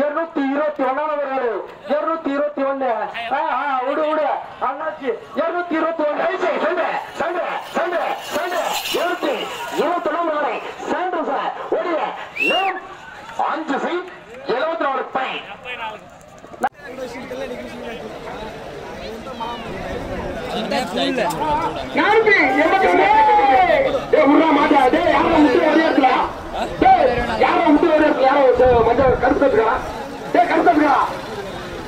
இருநூத்தி இருபத்தி ஒன்னாவது இருநூத்தி இருபத்தி ஒண்ணு. விடு விடு. அண்ணாச்சி இருநூத்தி இருபத்தி ஒண்ணு. சண்டை சண்டை சண்டை சண்டை. இருநூத்தி இருபத்தி ஒண்ணு சார். ஒடிய நேம் அஞ்சு சீட் எழுபத்தி நாலு பைன் யாருக்கு எண்பத்தி ஒண்ணு கருத்தா டே கருத்தா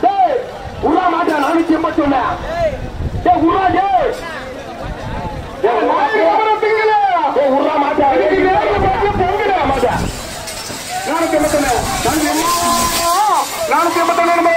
டே உருவா மாட்டா நானூத்தி எண்பத்தி ஒண்ணு டே உருவா டே உருவா மாட்டா மாட்டா நானூத்தி எண்பத்தி ஒண்ணு நானூத்தி எண்பத்தி ஒண்ணு